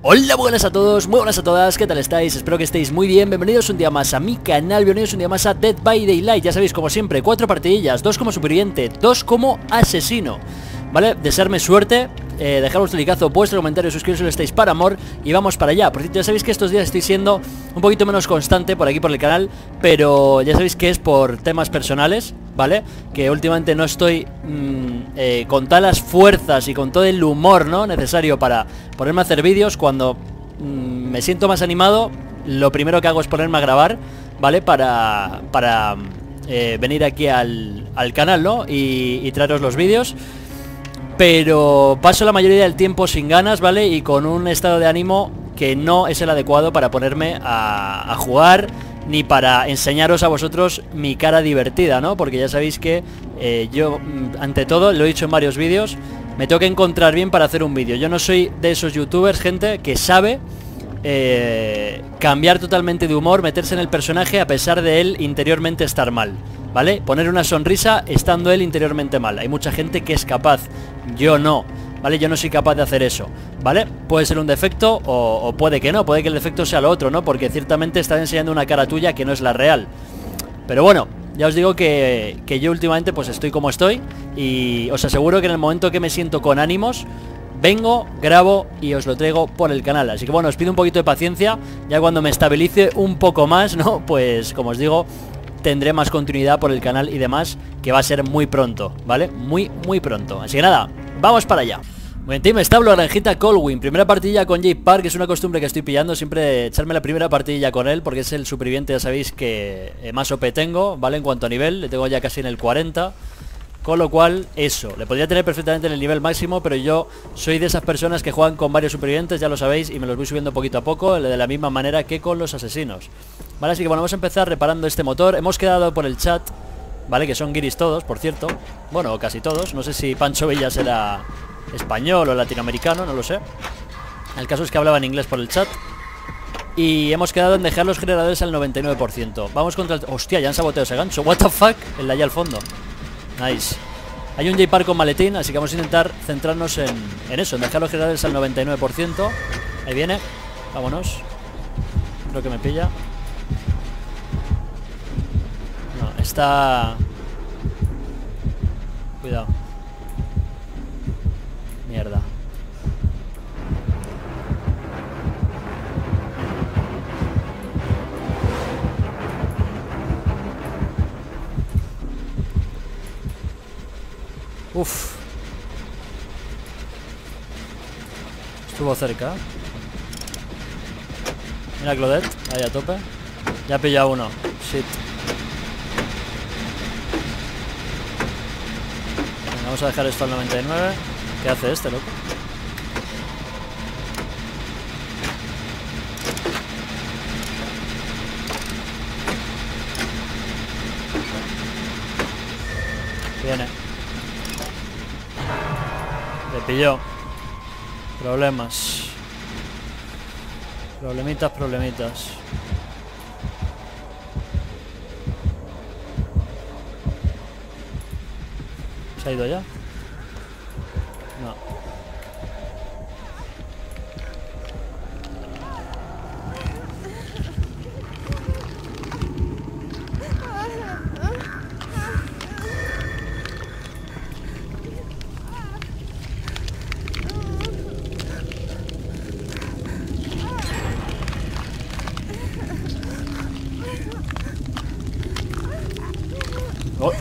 Hola, buenas a todos, muy buenas a todas, ¿qué tal estáis? Espero que estéis muy bien, bienvenidos un día más a mi canal, bienvenidos un día más a Dead by Daylight Ya sabéis, como siempre, cuatro partidillas, dos como superviviente, dos como asesino ¿Vale? Desearme suerte, eh, dejar vuestro licazo, vuestro comentario, suscribiros si estáis para amor y vamos para allá. Por cierto, ya sabéis que estos días estoy siendo un poquito menos constante por aquí por el canal, pero ya sabéis que es por temas personales, ¿vale? Que últimamente no estoy mm, eh, con todas las fuerzas y con todo el humor, ¿no? Necesario para ponerme a hacer vídeos cuando mm, me siento más animado. Lo primero que hago es ponerme a grabar, ¿vale? Para, para eh, venir aquí al, canal, ¿no? Y traeros los vídeos pero paso la mayoría del tiempo sin ganas, ¿vale? Y con un estado de ánimo que no es el adecuado para ponerme a, jugar ni para enseñaros a vosotros mi cara divertida, ¿no? Porque ya sabéis que eh, yo, mm, ante todo, lo he dicho en varios vídeos, me tengo que encontrar bien para hacer un vídeo. Yo no soy de esos youtubers, gente, que sabe eh, cambiar totalmente de humor, meterse en el personaje a pesar de él interiormente estar mal. ¿Vale? Poner una sonrisa estando él interiormente mal. Hay mucha gente que es capaz, yo no. ¿Vale? Yo no soy capaz de hacer eso, ¿vale? Puede ser un defecto o, puede que no, puede que el defecto sea lo otro, ¿no? Porque ciertamente está enseñando una cara tuya que no es la real. Pero bueno, ya os digo que, que yo últimamente pues estoy como estoy y os aseguro que en el momento que me siento con ánimos, vengo, grabo y os lo traigo por el canal. Así que bueno, os pido un poquito de paciencia, ya cuando me estabilice un poco más, ¿no? Pues como os digo, tendré más continuidad por el canal y demás, que va a ser muy pronto, ¿vale? Muy, muy pronto. Así que nada, vamos para allá. Buen team, establo, granjita Colwyn Primera partida con Jay Park, es una costumbre que estoy pillando Siempre echarme la primera partida con él Porque es el superviviente, ya sabéis, que eh, más OP tengo ¿Vale? En cuanto a nivel, le tengo ya casi en el 40 con lo cual, eso, le podría tener perfectamente en el nivel máximo, pero yo soy de esas personas que juegan con varios supervivientes, ya lo sabéis, y me los voy subiendo poquito a poco, de la misma manera que con los asesinos. Vale, así que bueno, vamos a empezar reparando este motor. Hemos quedado por el chat, vale, que son guiris todos, por cierto. Bueno, casi todos. No sé si Pancho Villas era español o latinoamericano, no lo sé. El caso es que hablaba en inglés por el chat. Y hemos quedado en dejar los generadores al 99%. Vamos contra el... Hostia, ya han saboteado ese gancho. What the fuck? El de allá al fondo. Nice. Hay un J-Park con maletín, así que vamos a intentar centrarnos en, eso, en dejar los generales al 99%. Ahí viene. Vámonos. Creo que me pilla. No, está... Cuidado. Mierda. Uf. Estuvo cerca. Mira Claudette, ahí a tope. Ya ha pillado uno. Shit. Vamos a dejar esto al 99. ¿Qué hace este, loco? Viene. Le pilló. Problemas. Problemitas, problemitas. ¿Se ha ido ya? No.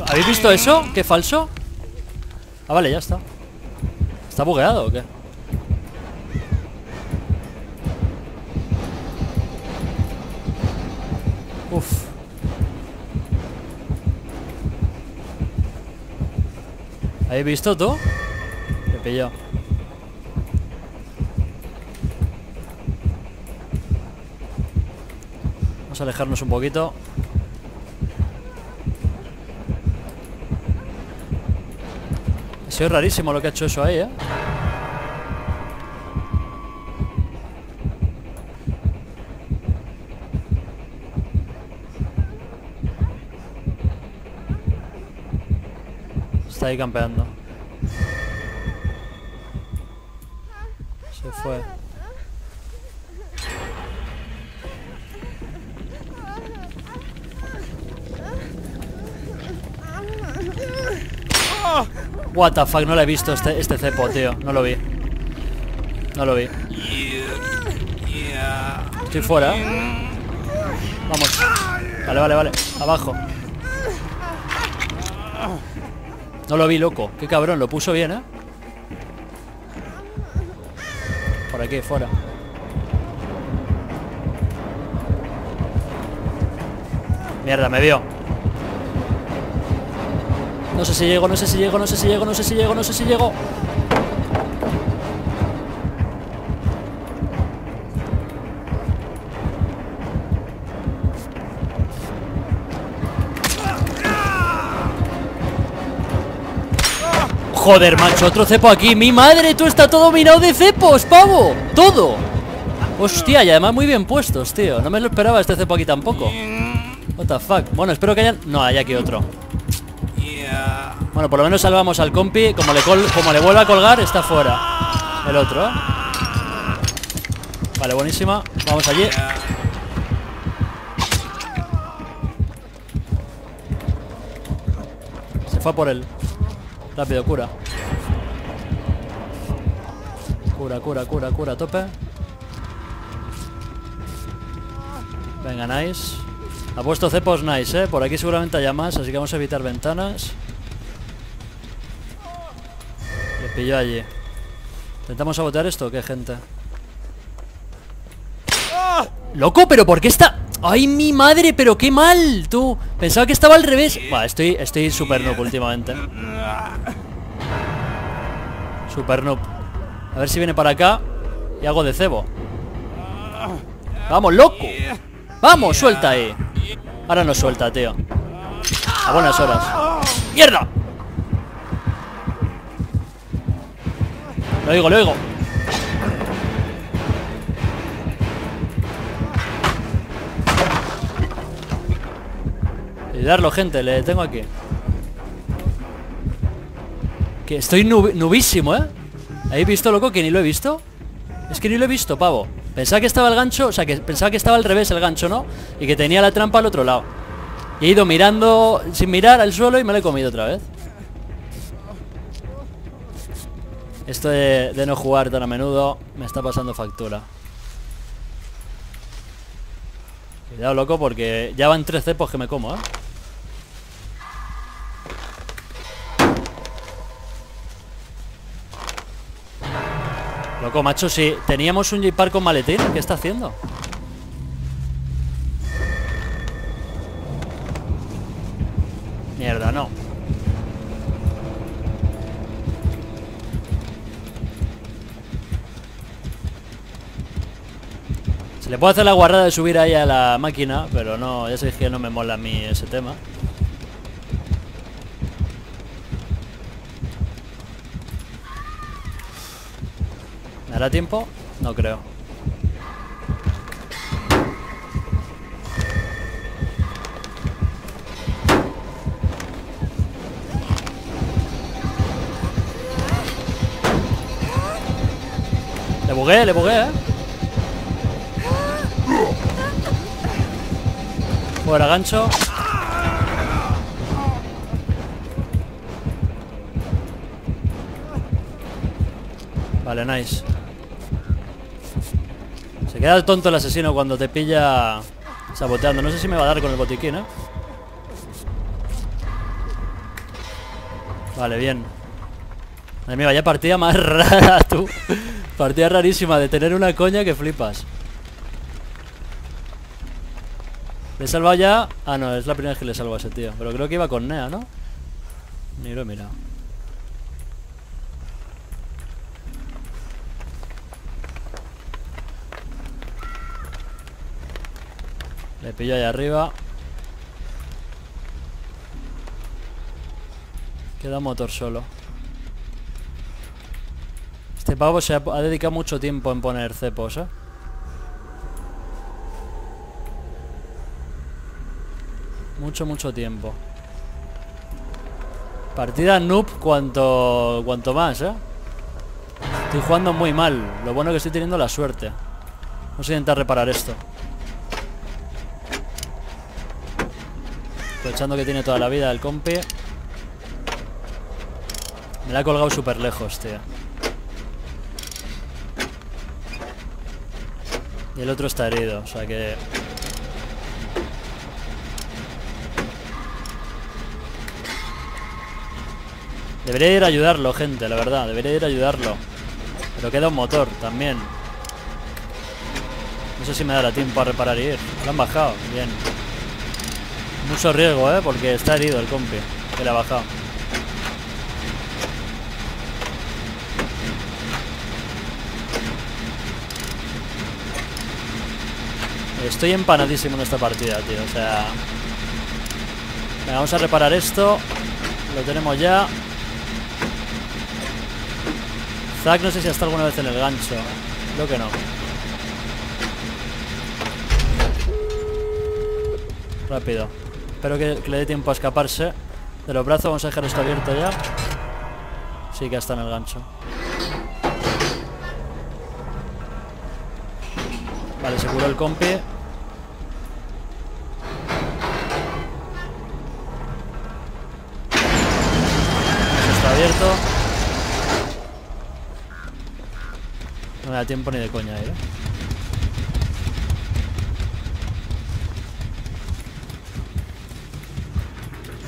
¿Habéis visto eso? ¿Qué falso? Ah, vale, ya está ¿Está bugueado o qué? Uf ¿Habéis visto tú? Me pilló Vamos a alejarnos un poquito sido rarísimo lo que ha hecho eso ahí, ¿eh? Está ahí campeando. Se fue. What the fuck, no lo he visto este, este cepo, tío. No lo vi. No lo vi. Estoy fuera. Vamos. Vale, vale, vale. Abajo. No lo vi, loco. Qué cabrón, lo puso bien, ¿eh? Por aquí, fuera. Mierda, me vio. No sé si llego, no sé si llego, no sé si llego, no sé si llego, no sé si llego. Joder, macho, otro cepo aquí. Mi madre, tú está todo minado de cepos, pavo. Todo. Hostia, y además muy bien puestos, tío. No me lo esperaba este cepo aquí tampoco. What the fuck. Bueno, espero que hayan... No, hay aquí otro Bueno, por lo menos salvamos al compi Como le, como le vuelva a colgar, está fuera El otro Vale, buenísima Vamos allí Se fue por él Rápido, cura. Cura, cura, cura, cura, tope. Venga, nice. Ha puesto cepos nice, ¿eh? Por aquí seguramente haya más, así que vamos a evitar ventanas. Pilló allí. ¿Intentamos sabotear esto o qué, gente? ¡Loco! ¿Pero por qué está...? ¡Ay, mi madre! ¡Pero qué mal! Tú, pensaba que estaba al revés Va, estoy, estoy super noob últimamente Super noob A ver si viene para acá Y hago de cebo ¡Vamos, loco! ¡Vamos, suelta ahí! Ahora no suelta, tío A buenas horas ¡Mierda! Lo oigo, lo oigo Cuidarlo, gente, le tengo aquí Que estoy nubísimo, ¿eh? ¿Habéis visto, loco, que ni lo he visto? Es que ni lo he visto, pavo Pensaba que estaba el gancho, o sea, que pensaba que estaba al revés el gancho, ¿no? Y que tenía la trampa al otro lado Y he ido mirando sin mirar al suelo y me lo he comido otra vez Esto de, no jugar tan a menudo me está pasando factura Cuidado, loco, porque ya van tres cepos que me como, ¿eh? Loco, macho, si teníamos un Jeepar con maletín, ¿qué está haciendo? Mierda, no Le puede hacer la guarrada de subir ahí a la máquina Pero no, ya sabéis que no me mola a mí ese tema ¿Hará tiempo? No creo. Le bugué, le bugué, ¿eh? Fuera gancho. Vale, nice. Se queda tonto el asesino cuando te pilla saboteando. No sé si me va a dar con el botiquín, ¿eh? Vale, bien. Madre mía, vaya partida más rara, tú. Partida rarísima de tener una coña que flipas. ¿Le he salvado ya? Ah, no, es la primera vez que le salvo a ese tío. Pero creo que iba con Nea, ¿no? Ni lo he mirado. Le pillo ahí arriba. Queda motor solo. Este pavo se ha, dedicado mucho tiempo en poner cepos, ¿eh? Mucho, mucho tiempo. Partida noob cuanto, cuanto más, ¿eh? Estoy jugando muy mal. Lo bueno que estoy teniendo la suerte. Vamos a intentar reparar esto. Aprovechando que tiene toda la vida el compi Me la ha colgado súper lejos, tío. Y el otro está herido, o sea que... Debería ir a ayudarlo, gente, la verdad. Debería ir a ayudarlo. Pero queda un motor también. No sé si me dará tiempo a reparar y ir. Lo han bajado, bien. Mucho riesgo, ¿eh? Porque está herido el compi. Que le ha bajado. Estoy empanadísimo en esta partida, tío. O sea... vamos a reparar esto. Lo tenemos ya. Zack no sé si ha estado alguna vez en el gancho. Creo que no. Rápido. Espero que, le dé tiempo a escaparse. De los brazos vamos a dejar esto abierto ya. Sí que está en el gancho. Vale, se curó el compi. Eso está abierto. No me da tiempo ni de coña, ¿eh?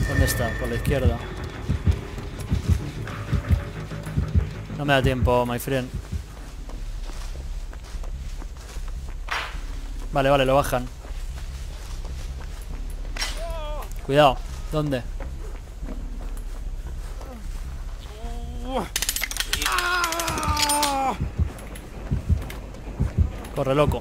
¿Dónde está? Por la izquierda. No me da tiempo, my friend. Vale, vale, lo bajan. Cuidado. ¿Dónde? Corre, loco.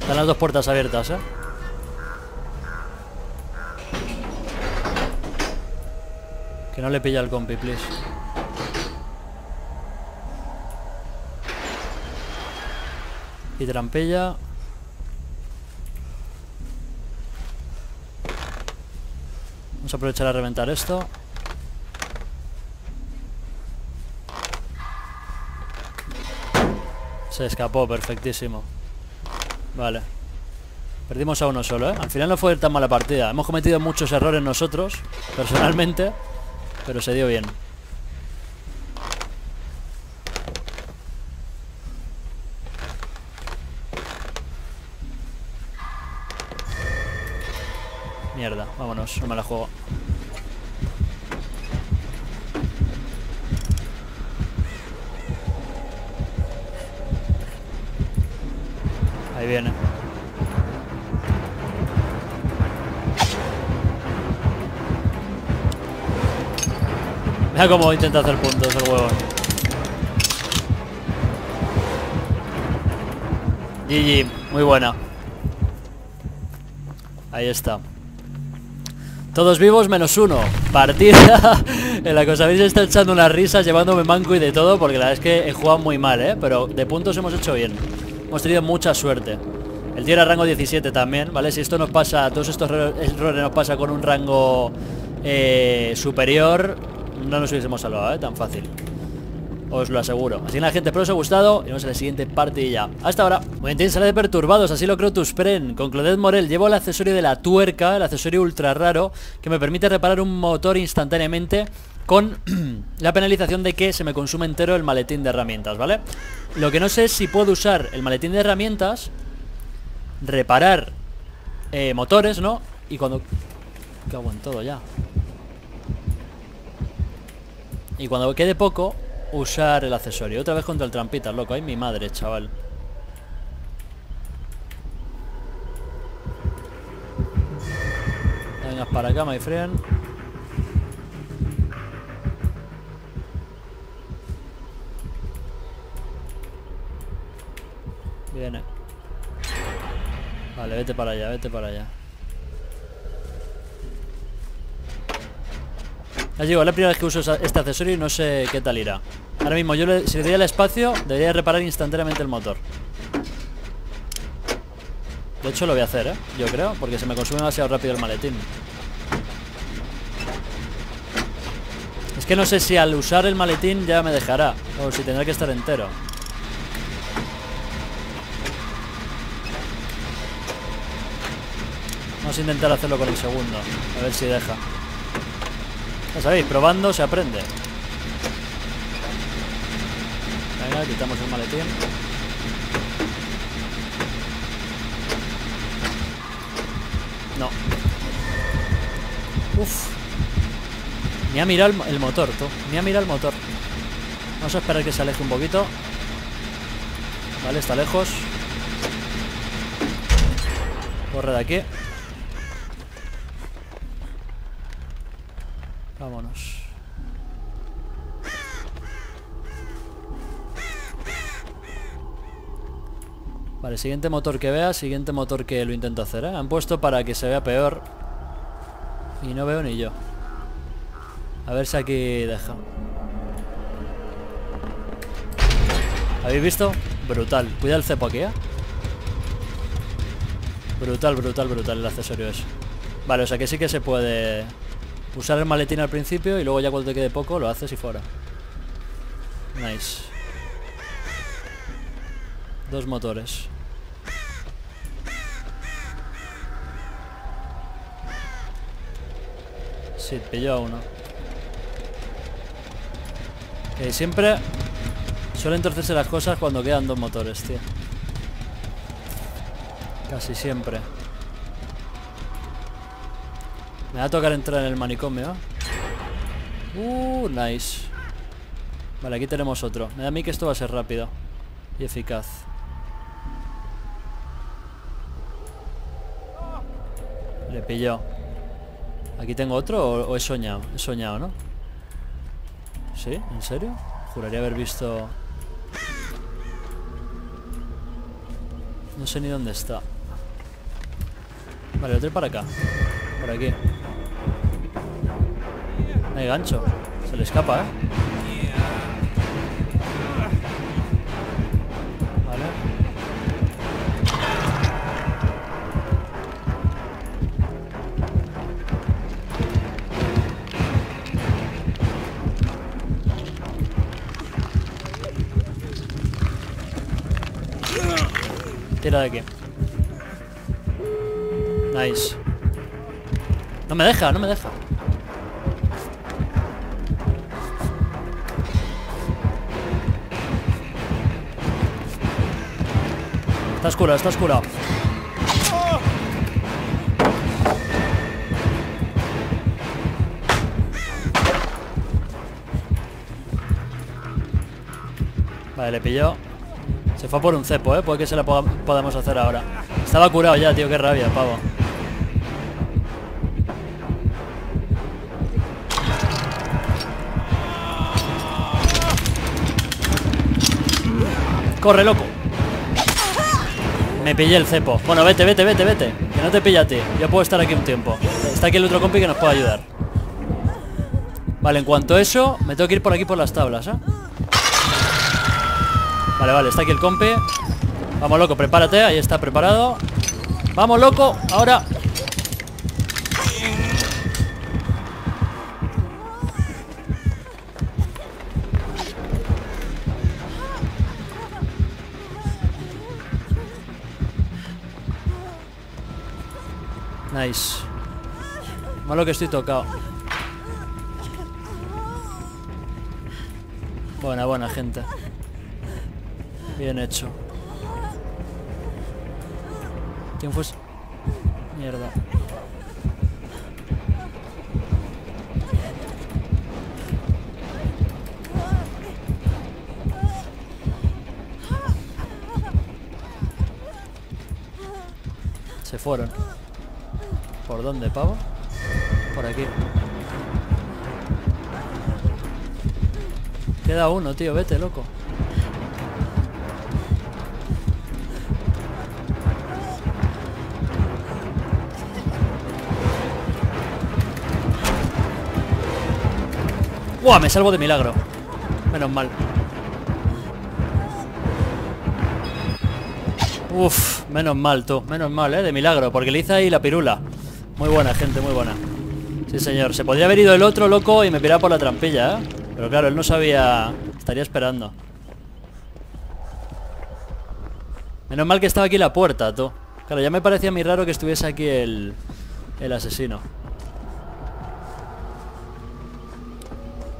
Están las dos puertas abiertas, ¿eh? Que no le pilla el compi, please. Y trampilla. Vamos a aprovechar a reventar esto. Se escapó, perfectísimo. Vale. Perdimos a uno solo, ¿eh? Al final no fue tan mala partida. Hemos cometido muchos errores nosotros, personalmente, pero se dio bien. No me la juego. Ahí viene. Mira cómo intenta hacer puntos el huevo. GG, muy buena. Ahí está. Todos vivos menos uno. Partida en la que os habéis estado echando unas risas, llevándome manco y de todo, porque la verdad es que he jugado muy mal, ¿eh? Pero de puntos hemos hecho bien. Hemos tenido mucha suerte. El tío era rango 17 también, ¿vale? Si esto nos pasa, todos estos errores nos pasa con un rango eh, superior, no nos hubiésemos salvado, ¿eh? Tan fácil. Os lo aseguro. Así que la gente, espero os haya gustado y vemos en la siguiente partida. Hasta ahora. Muy bien, sale de perturbados, así lo creo tu Spren. Con Claudette Morel llevo el accesorio de la tuerca, el accesorio ultra raro, que me permite reparar un motor instantáneamente con la penalización de que se me consume entero el maletín de herramientas, ¿vale? Lo que no sé es si puedo usar el maletín de herramientas, reparar eh, motores, ¿no? Y cuando... Cago en todo ya. Y cuando quede poco, usar el accesorio. Otra vez contra el trampitas, loco. Ay, mi madre, chaval. Vengas para acá, my friend. Viene. Vale, vete para allá, vete para allá. Ya digo, es la primera vez que uso este accesorio y no sé qué tal irá. Ahora mismo yo le, si le doy el espacio, debería reparar instantáneamente el motor. De hecho lo voy a hacer, ¿eh? Yo creo, porque se me consume demasiado rápido el maletín. Es que no sé si al usar el maletín ya me dejará. O si tendrá que estar entero. Vamos a intentar hacerlo con el segundo. A ver si deja. Ya sabéis, probando se aprende. Venga, quitamos el maletín. No. Uf. Ni ha mirado el, motor, tú. Ni ha mirado el motor. Vamos a esperar que se aleje un poquito. Vale, está lejos. Corre de aquí. Vámonos. Vale, siguiente motor que vea, siguiente motor que lo intento hacer, ¿eh? Han puesto para que se vea peor. Y no veo ni yo. A ver si aquí deja. ¿Habéis visto? Brutal. Cuida el cepo aquí, ¿eh? Brutal, brutal, brutal el accesorio ese. Vale, o sea que sí que se puede usar el maletín al principio y luego ya cuando te quede poco lo haces y fuera. Nice. Dos motores. Sí, pilló a uno. Que siempre suelen torcerse las cosas cuando quedan dos motores, tío. Casi siempre. Me va a tocar entrar en el manicomio. Uh, nice. Vale, aquí tenemos otro. Me da a mí que esto va a ser rápido y eficaz. Le pilló. ¿Aquí tengo otro o, o he soñado? He soñado, ¿no? ¿Sí? ¿En serio? Juraría haber visto... No sé ni dónde está. Vale, otro para acá. Por aquí. Hay gancho. Se le escapa, ¿eh? Tira de aquí. Nice. No me deja, no me deja. Está oscuro, está oscuro. Vale, le pilló. Se fue por un cepo, ¿eh? Puede que se la poda- podamos hacer ahora. Estaba curado ya, tío. Qué rabia, pavo. Corre, loco. Me pillé el cepo. Bueno, vete, vete, vete, vete. Que no te pilla a ti. Yo puedo estar aquí un tiempo. Está aquí el otro compi que nos puede ayudar. Vale, en cuanto a eso, me tengo que ir por aquí por las tablas, ¿eh? Vale, vale, está aquí el compi. Vamos, loco, prepárate. Ahí está preparado. Vamos, loco. Ahora. Nice. Malo que estoy tocado. Buena, buena gente. Bien hecho. ¿Quién fue? ese? Mierda. Se fueron. ¿Por dónde, pavo? Por aquí. Queda uno, tío. Vete, loco. ¡Buah! Me salvo de milagro. Menos mal. Uf, menos mal tú, menos mal, eh, de milagro, porque le hice ahí la pirula. Muy buena, gente, muy buena. Sí, señor. Se podría haber ido el otro loco y me piraba por la trampilla, ¿eh? Pero claro, él no sabía... Estaría esperando. Menos mal que estaba aquí la puerta, tú. Claro, ya me parecía muy raro que estuviese aquí el, el asesino.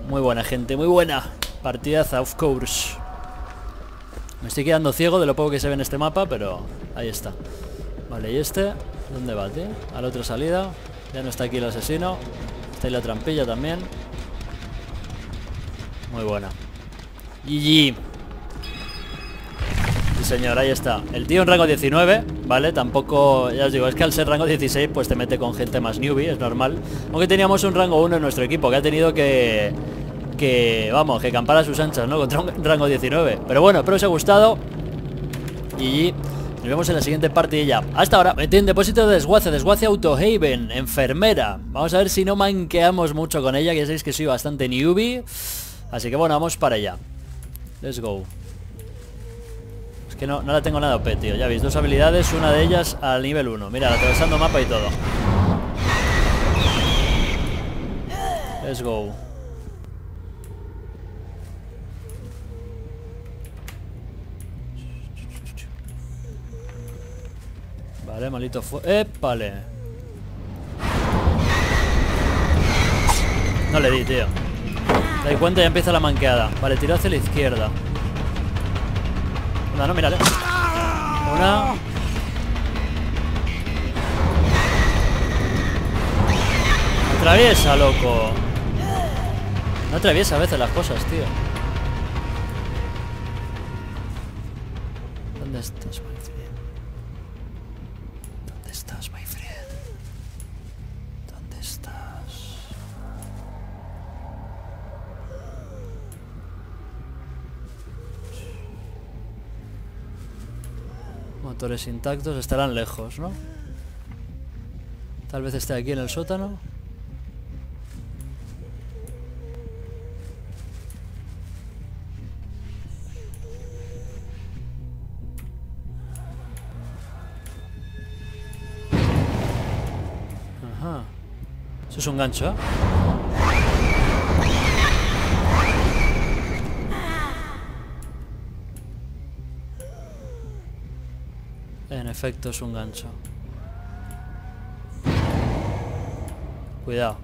Muy buena, gente, muy buena. Partidaza, of course. Me estoy quedando ciego de lo poco que se ve en este mapa, pero ahí está. Vale, ¿y este? ¿Dónde va, tío? A la otra salida. Ya no está aquí el asesino. Está ahí la trampilla también. Muy buena. GG. Sí, señor, ahí está. El tío en rango 19, ¿vale? Tampoco, ya os digo, es que al ser rango 16, pues te mete con gente más newbie, es normal. Aunque teníamos un rango 1 en nuestro equipo, que ha tenido que... Que, vamos, que campar a sus anchas, ¿no? Contra un rango 19. Pero bueno, espero os haya gustado. Y nos vemos en la siguiente partida. Hasta ahora. Metí en depósito de desguace, desguace Autohaven, enfermera. Vamos a ver si no manqueamos mucho con ella, que ya sabéis que soy bastante newbie. Así que bueno, vamos para allá. Let's go. Es que no, no la tengo nada OP, tío. Ya veis, dos habilidades, una de ellas al nivel 1. Mira, atravesando mapa y todo. Let's go. Vale, malito fue. ¡Épale! No le di, tío. Te das cuenta ya empieza la manqueada. Vale, tiro hacia la izquierda. No, no, mírale. Una. Atraviesa, loco. No atraviesa a veces las cosas, tío. ¿Dónde estás, Motores intactos estarán lejos, ¿no? Tal vez esté aquí en el sótano. Ajá. Eso es un gancho, ¿eh? En efecto es un gancho. Cuidado.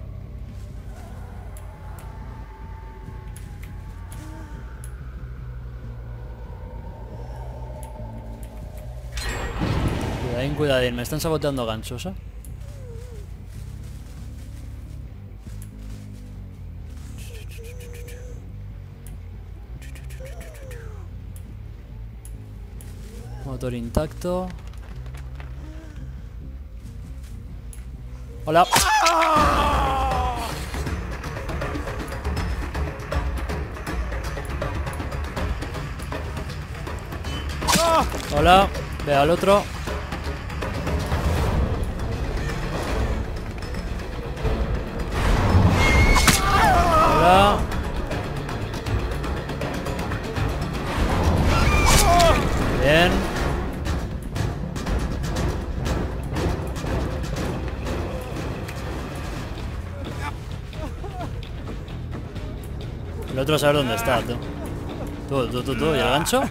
Cuidadín, cuidadín. Me están saboteando ganchos, ¿eh? Motor intacto. Hola. Hola. Ve al otro. El otro saber dónde está, tú. Tú, tú, tú, tú. ¿Y el gancho?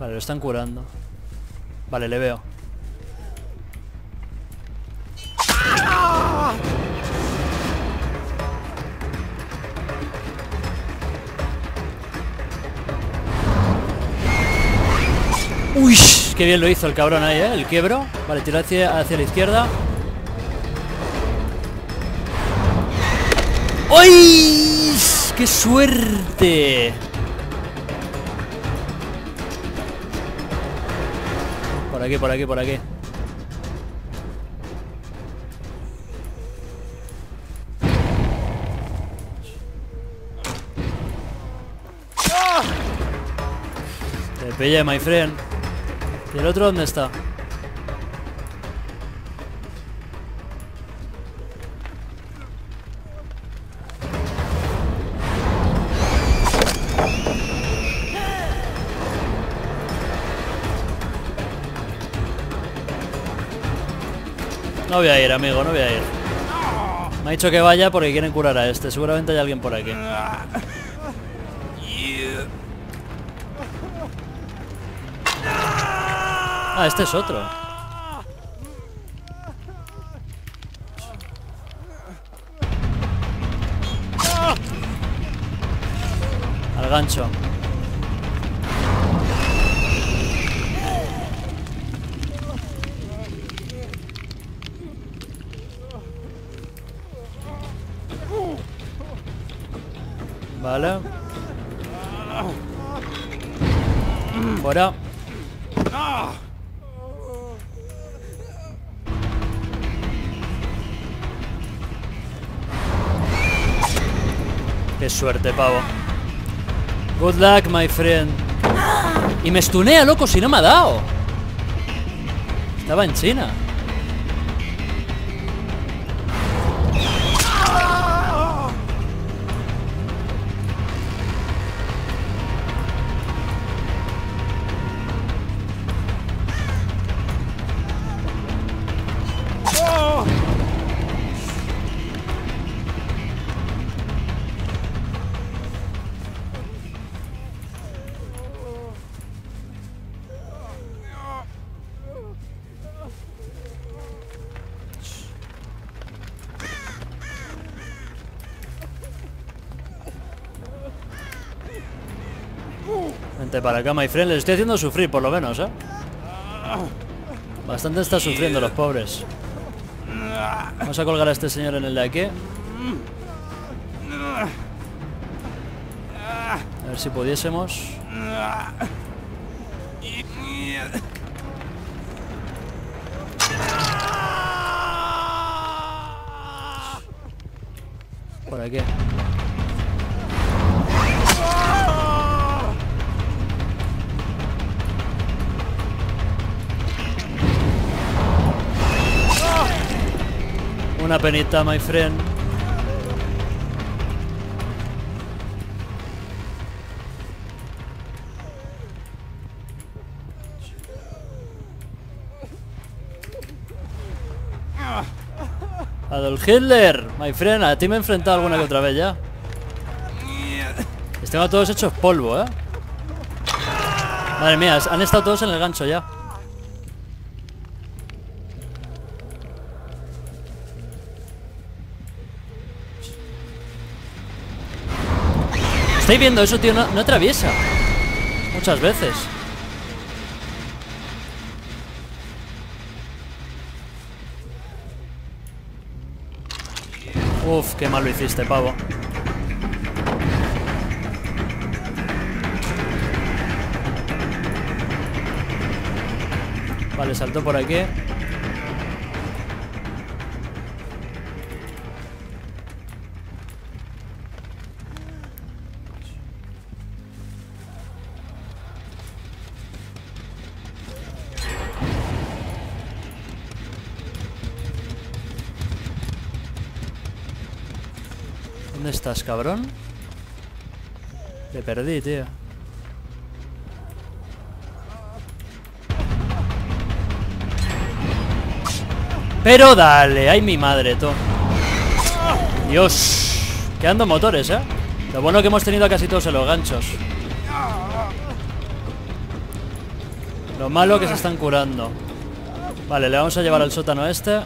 Vale, lo están curando. Vale, le veo. Uy, qué bien lo hizo el cabrón ahí, ¿eh? El quiebro. Vale, tiro hacia, la izquierda. ¡Uy! ¡Qué suerte! Por aquí, por aquí, por aquí. Te pillé, my friend. ¿Y el otro dónde está? No voy a ir, amigo, no voy a ir. Me ha dicho que vaya porque quieren curar a este. Seguramente hay alguien por aquí. Ah, este es otro. Al gancho. Vale. Fuera. Qué suerte, pavo. Good luck, my friend. Y me estunea, loco, si no me ha dado. Estaba en China. Para acá, my friend. Les estoy haciendo sufrir, por lo menos, ¿eh? Bastante está sufriendo los pobres. Vamos a colgar a este señor en el de aquí. A ver si pudiésemos. Por aquí. Una penita, my friend. Adolf Hitler, my friend, a ti me he enfrentado alguna que otra vez ya. A todos hechos polvo, ¿eh? Madre mía, han estado todos en el gancho ya. ¿Estáis viendo eso, tío? No, atraviesa. Muchas veces. Uf, qué mal lo hiciste, pavo. Vale, saltó por aquí. Estás, cabrón? Te perdí, tío. Pero dale, ay mi madre, tú. Dios. Quedando motores, ¿eh? Lo bueno que hemos tenido a casi todos en los ganchos. Lo malo que se están curando. Vale, le vamos a llevar al sótano este.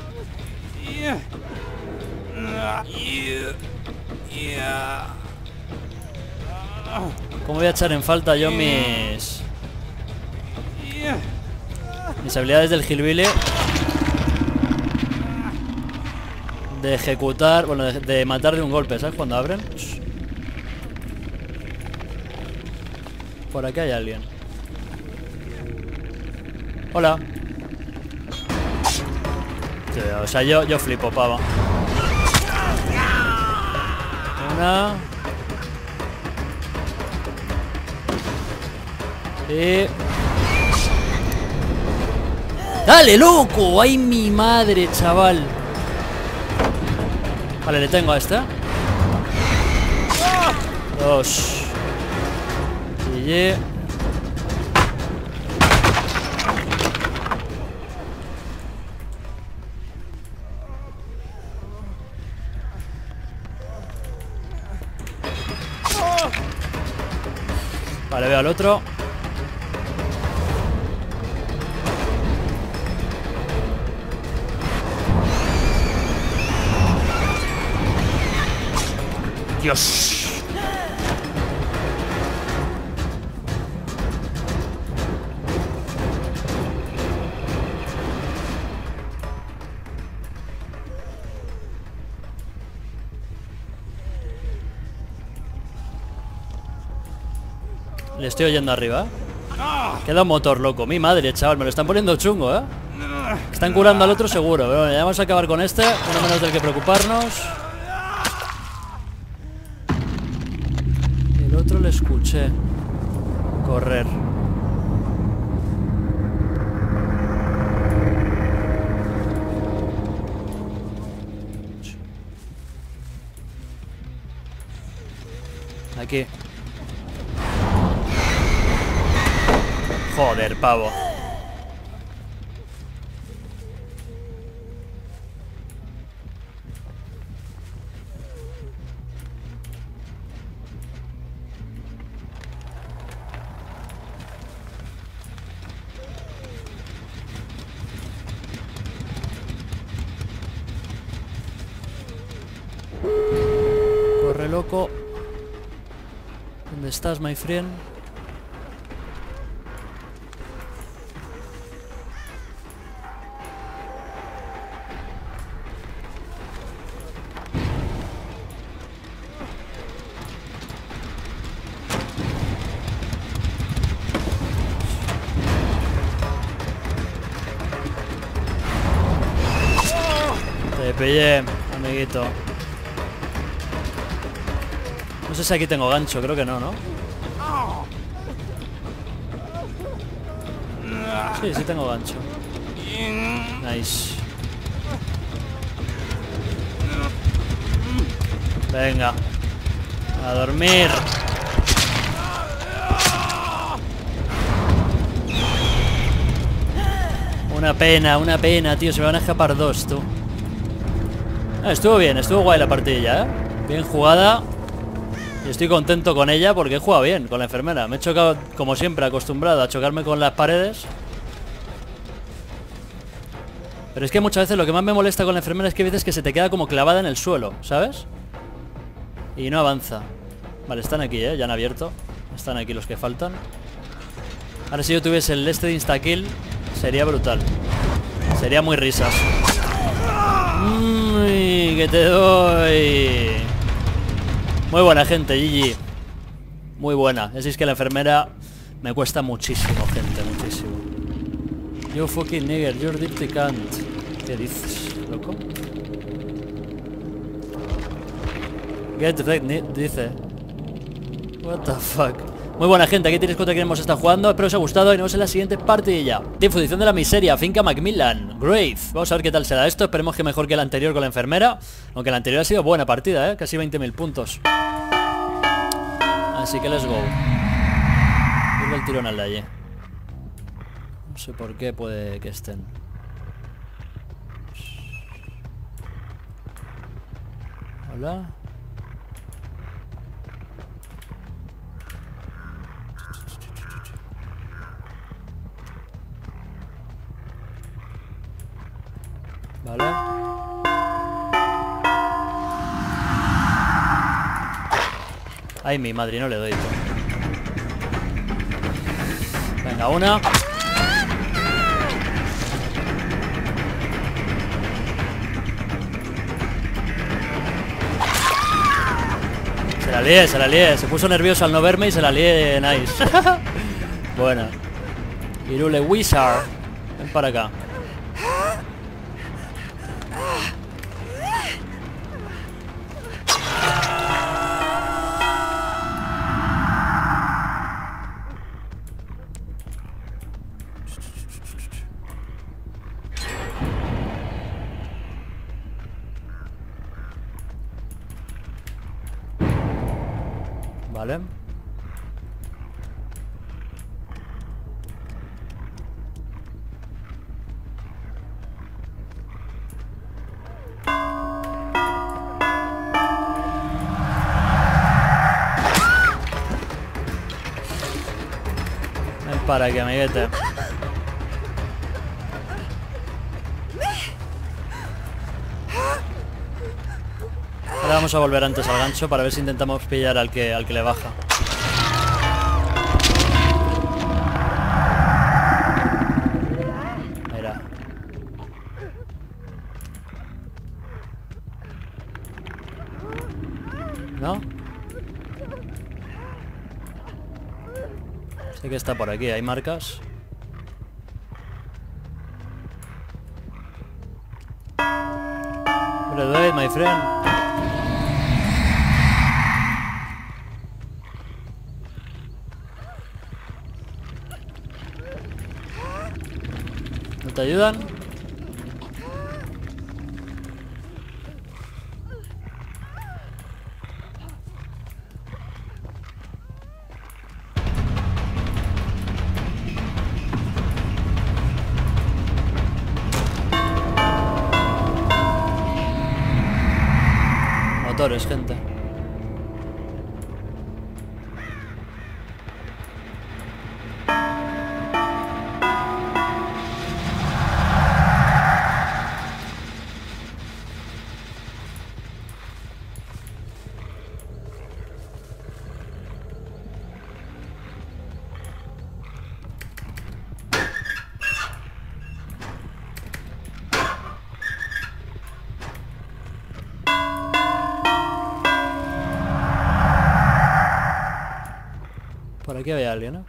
¿Cómo voy a echar en falta yo mis... Mis habilidades del Hillbilly? De ejecutar... Bueno, de, de matar de un golpe, ¿sabes? Cuando abren. Por aquí hay alguien. Hola. O sea, yo, yo flipo, pava. ¡Dale, loco! ¡Ay, mi madre, chaval! Vale, le tengo a esta. Dos. Y... veo al otro. Dios. Le estoy oyendo arriba. Queda un motor loco. Mi madre, chaval. Me lo están poniendo chungo, ¿eh? Están curando al otro seguro. Bueno, ya vamos a acabar con este. Uno menos del que preocuparnos. El otro le escuché. Correr. Joder, pavo. Corre loco. ¿Dónde estás, my friend? Te pillé, amiguito. No sé si aquí tengo gancho, creo que no, ¿no? Sí, sí tengo gancho. Nice. Venga. A dormir. Una pena, una pena, tío. Se me van a escapar dos, tú. Ah, estuvo bien, estuvo guay la partida, ¿eh? Bien jugada. Y estoy contento con ella porque he jugado bien con la enfermera. Me he chocado, como siempre, acostumbrado a chocarme con las paredes. Pero es que muchas veces lo que más me molesta con la enfermera es que a veces que se te queda como clavada en el suelo, ¿sabes? Y no avanza. Vale, están aquí, ¿eh? Ya han abierto. Están aquí los que faltan. Ahora si yo tuviese el este de instakill, sería brutal. Sería muy risas. Que te doy. Muy buena gente, Gigi. Muy buena. Así es que la enfermera me cuesta muchísimo, gente, muchísimo. You fucking nigger, you're dirty cunt. ¿Qué dices, loco? Get dice. What the fuck. Muy buena gente, aquí tienes contra quien hemos estado jugando Espero os haya gustado y nos vemos en la siguiente partida Difusión de la miseria, finca Macmillan Grave, vamos a ver qué tal será esto Esperemos que mejor que la anterior con la enfermera Aunque la anterior ha sido buena partida, ¿eh? casi 20.000 puntos. Así que let's go. Dile el tirón al Dalle No sé por qué puede que estén. Hola Ay, mi madre, no le doy. Venga, una. Se la lié, se la lié. Se puso nervioso al no verme y se la lié nice. Buena. Irule Wizard. Ven para acá. Vale. Para que amiguete. Vamos a volver antes al gancho para ver si intentamos pillar al que, al que le baja. Mira. ¿No? Sé que está por aquí, hay marcas. Pero my friend. ¿No te ayudan? Motores, gente. Aquí había alguien, ¿no?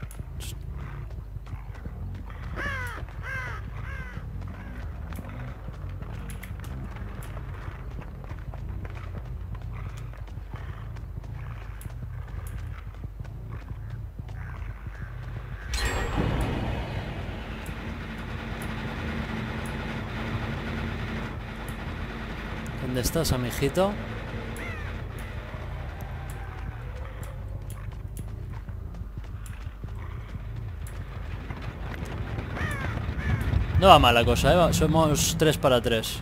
¿Dónde estás, amiguito? No va mal la cosa, ¿eh? Somos 3 para 3.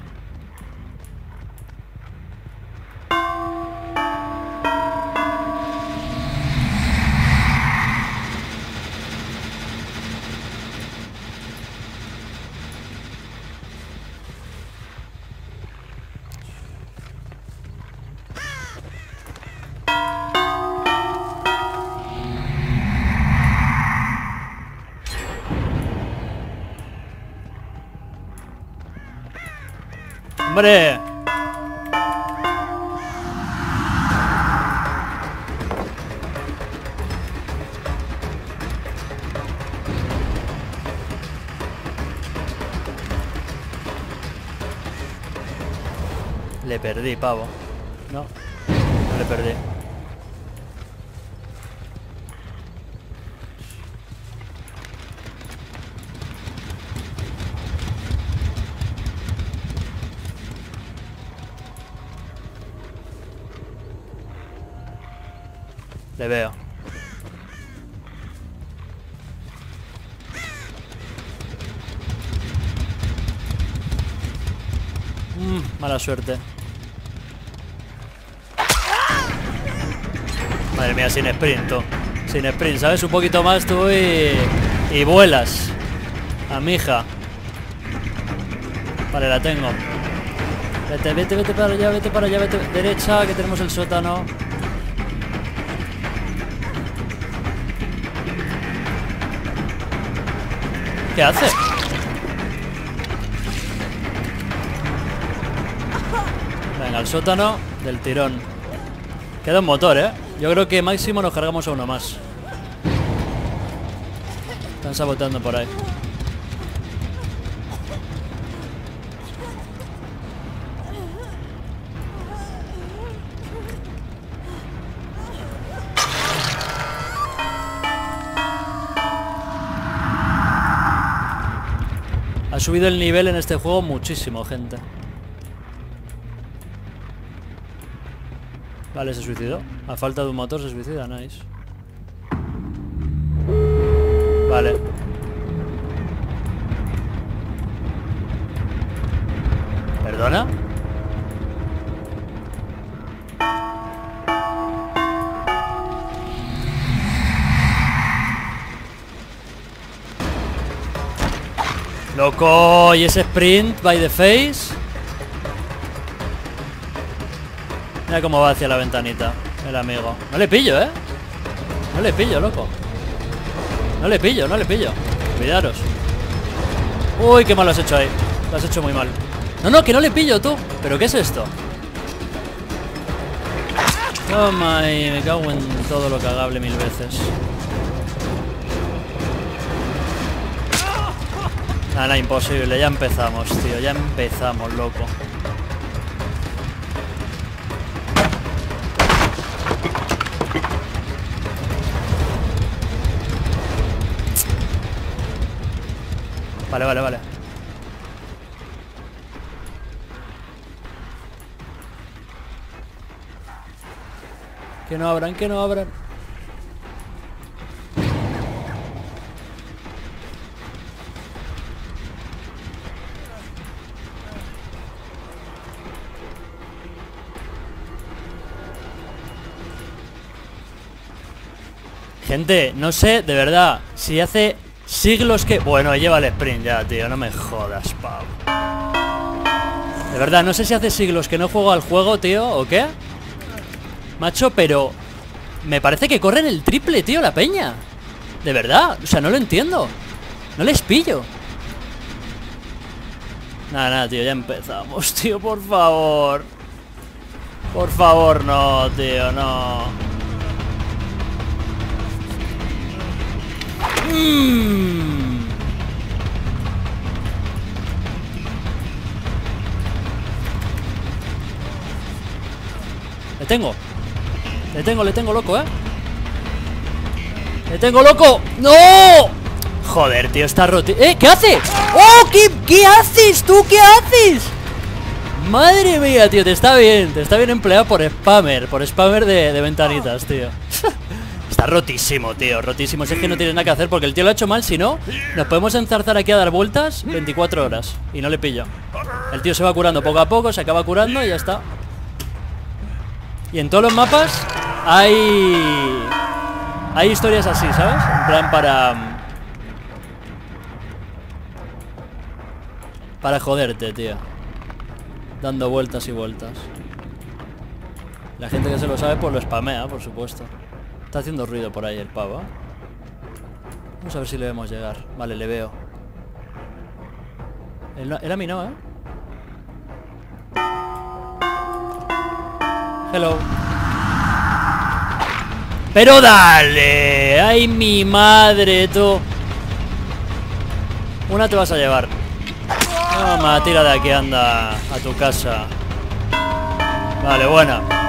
¡Hombre! Le perdí, pavo. No, no le perdí. Veo. Mm, mala suerte. Madre mía, sin sprint, tú. Sin sprint, ¿sabes? Un poquito más tú y... Y vuelas. A mi hija. Vale, la tengo. Vete, vete, vete para allá, vete para allá, vete. Derecha, que tenemos el sótano. ¿Qué hace? Venga, al sótano del tirón. Queda un motor, ¿eh? Yo creo que máximo nos cargamos a uno más. Están saboteando por ahí. Subido el nivel en este juego muchísimo, gente. Vale, se suicidó. A falta de un motor se suicida, nice. Vale. Y ese sprint by the face. Mira cómo va hacia la ventanita el amigo. No le pillo, ¿eh? No le pillo, loco. No le pillo, no le pillo. Cuidaros. Uy, qué mal lo has hecho ahí. Lo has hecho muy mal. No, no, que no le pillo tú. ¿Pero qué es esto? Toma y me cago en todo lo cagable mil veces. Nada, imposible. Ya empezamos, tío. Ya empezamos, loco. Vale, vale, vale. Que no abran, que no abran. Gente, no sé, de verdad, si hace siglos que... Bueno, lleva el sprint ya, tío, no me jodas, Pau. De verdad, no sé si hace siglos que no juego al juego, tío, o qué. Macho, pero... Me parece que corren el triple, tío, la peña. De verdad, o sea, no lo entiendo. No les pillo. Nada, nada, tío, ya empezamos, tío, por favor. Por favor, no, tío, no. Mm. Le tengo. Le tengo, le tengo loco, ¿eh? Le tengo loco. ¡No! Joder, tío, está roto. ¡Eh! ¿Qué hace? ¡Oh! ¿qué, ¿Qué haces tú? ¿Qué haces? Madre mía, tío, te está bien. Te está bien empleado por spammer. Por spammer de ventanitas, tío. Rotísimo, tío, rotísimo. Si es que no tiene nada que hacer porque el tío lo ha hecho mal, si no, nos podemos enzarzar aquí a dar vueltas 24 horas y no le pillo. El tío se va curando poco a poco, se acaba curando y ya está. Y en todos los mapas hay... Hay historias así, ¿sabes? En plan para... Para joderte, tío. Dando vueltas y vueltas. La gente que se lo sabe pues lo spamea, por supuesto. Está haciendo ruido por ahí el pavo. Vamos a ver si le vemos llegar. Vale, le veo. Él, a mí no, ¿eh? Hello. ¡Pero dale! ¡Ay, mi madre, tú! Una te vas a llevar. Toma, tira de aquí, anda. A tu casa. Vale, buena.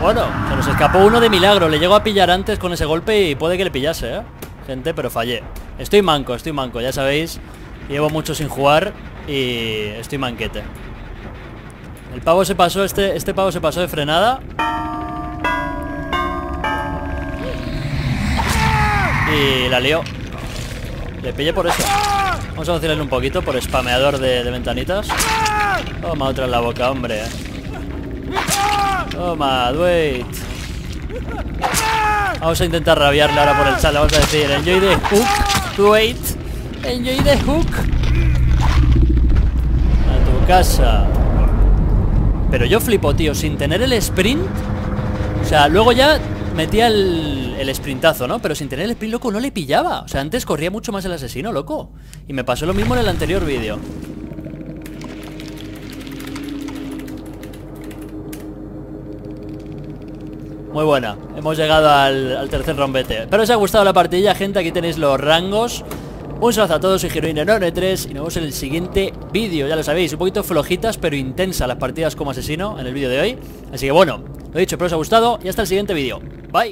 Bueno, se nos escapó uno de milagro. Le llegó a pillar antes con ese golpe y puede que le pillase, ¿eh? Gente, pero fallé. Estoy manco, estoy manco, ya sabéis. Llevo mucho sin jugar y estoy manquete. El pavo se pasó, este, este pavo se pasó de frenada. Y la lió. Le pillé por eso. Vamos a vacilarle un poquito por spameador de, de ventanitas. Toma otra en la boca, hombre. Toma, wait. Vamos a intentar rabiarle ahora por el chat. vamos a decir, enjoy the hook. Wait. Enjoy the hook. A tu casa. Pero yo flipo, tío, sin tener el sprint. O sea, luego ya metía el, el sprintazo, ¿no? Pero sin tener el sprint, loco, no le pillaba. O sea, antes corría mucho más el asesino, loco. Y me pasó lo mismo en el anterior vídeo. Muy buena, hemos llegado al, tercer rombete. Espero os haya gustado la partida, gente, aquí tenéis los rangos. Un saludo a todos, soy Heroine 93 Y nos vemos en el siguiente vídeo, ya lo sabéis Un poquito flojitas, pero intensas las partidas como asesino En el vídeo de hoy. Así que bueno, lo dicho, espero os haya gustado. Y hasta el siguiente vídeo, bye